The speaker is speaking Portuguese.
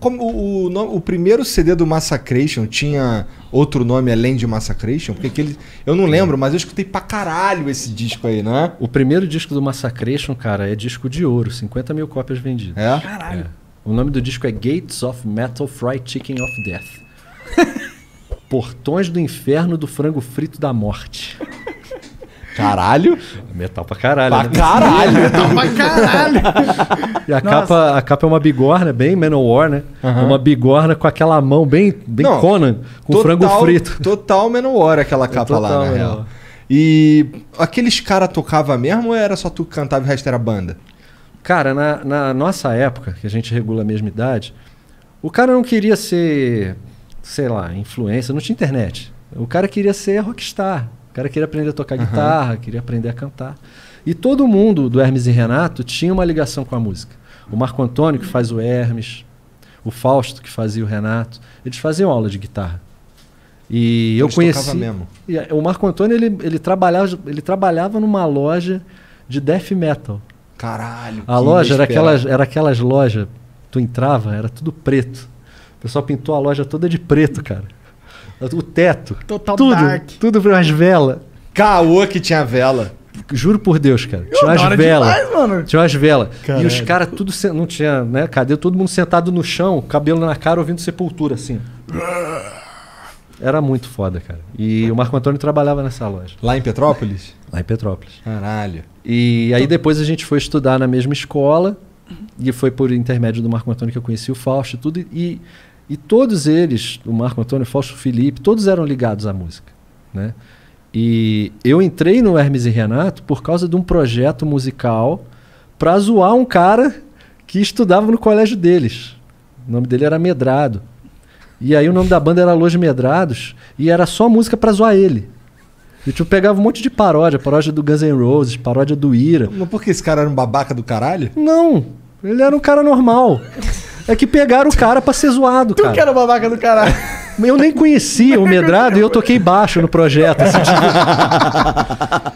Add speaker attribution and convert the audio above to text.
Speaker 1: Como o, o, o primeiro CD do Massacration tinha outro nome além de Massacration? Porque aquele. Eu não lembro, mas eu escutei pra caralho esse disco aí, né?
Speaker 2: O primeiro disco do Massacration, cara, é disco de ouro, 50 mil cópias vendidas.
Speaker 1: É?
Speaker 3: Caralho.
Speaker 2: O nome do disco é Gates of Metal Fried Chicken of Death. Portões do Inferno do Frango Frito da Morte.
Speaker 1: Caralho?
Speaker 2: Metal pra caralho,
Speaker 1: Pra
Speaker 2: né?
Speaker 1: caralho!
Speaker 3: Pra caralho.
Speaker 2: E a
Speaker 3: Nossa.
Speaker 2: capa, a capa é uma bigorna, bem Manowar, né?
Speaker 1: Aham.
Speaker 2: Uma bigorna com aquela mão bem, bem
Speaker 1: Não,
Speaker 2: Conan, com frango frito.
Speaker 1: Total Manowar aquela capa lá,
Speaker 2: total
Speaker 1: na real. E aqueles caras tocavam mesmo ou era só tu que cantava e o resto era banda?
Speaker 2: Cara, na, na nossa época, que a gente regula a mesma idade, o cara não queria ser, sei lá, influência, não tinha internet. O cara queria ser rockstar. O cara queria aprender a tocar guitarra, queria aprender a cantar. E todo mundo do Hermes e Renato tinha uma ligação com a música. O Marco Antônio, que faz o Hermes, o Fausto, que fazia o Renato, eles faziam aula de guitarra. E eu
Speaker 1: Eles
Speaker 2: conheci.
Speaker 1: tocavam mesmo.
Speaker 2: E, o Marco Antônio ele, ele, trabalhava, ele trabalhava numa loja de death metal.
Speaker 1: Caralho.
Speaker 2: A loja era aquelas, era aquelas lojas, tu entrava, era tudo preto. O pessoal pintou a loja toda de preto, cara. O teto.
Speaker 3: Total
Speaker 2: tudo,
Speaker 3: dark.
Speaker 2: tudo umas velas.
Speaker 1: Caô que tinha vela.
Speaker 2: Juro por Deus, cara. Tinha umas velas. Tinha umas velas. E os caras tudo sen- não tinha, né? Cadê todo mundo sentado no chão, cabelo na cara, ouvindo sepultura assim. Era muito foda, cara. E o Marco Antônio trabalhava nessa loja,
Speaker 1: Lá em Petrópolis?
Speaker 2: lá em Petrópolis.
Speaker 1: Caralho.
Speaker 2: E aí depois a gente foi estudar na mesma escola e foi por intermédio do Marco Antônio que eu conheci o Fausto e tudo. E, e todos eles, o Marco Antônio, o Fausto, Felipe, todos eram ligados à música, né? E eu entrei no Hermes e Renato por causa de um projeto musical pra zoar um cara que estudava no colégio deles. O nome dele era Medrado. E aí o nome da banda era Los Medrados e era só música pra zoar ele. E tipo, pegava um monte de paródia, paródia do Guns N' Roses, paródia do Ira.
Speaker 1: Mas por que esse cara era um babaca do caralho?
Speaker 2: Não, ele era um cara normal. É que pegaram o cara pra ser zoado,
Speaker 3: Tu
Speaker 2: cara.
Speaker 3: que era o babaca do caralho.
Speaker 2: Eu nem conhecia o Medrado e eu toquei baixo no projeto. assim, tipo.